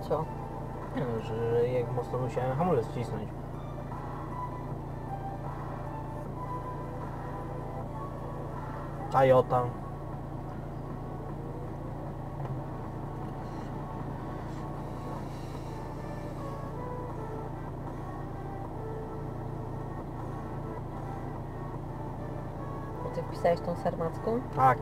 Co? Nie wiem, że jak mocno musiałem hamulec cisnąć. Toyota. Ty wpisałeś tą sarmacką? Tak.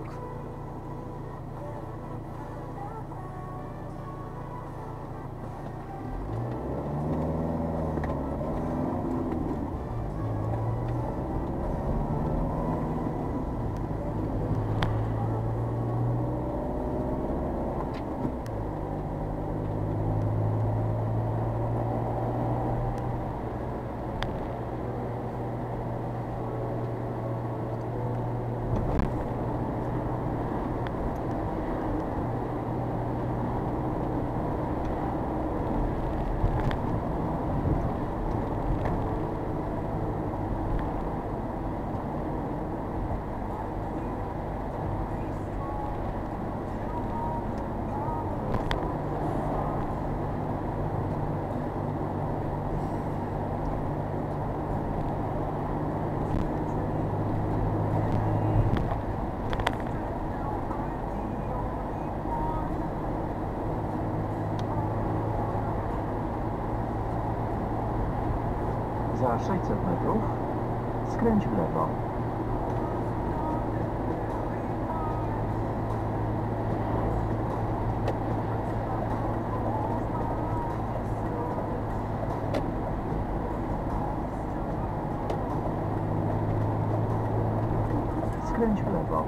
Za 600 metrów skręć w lewo. Skręć w lewo.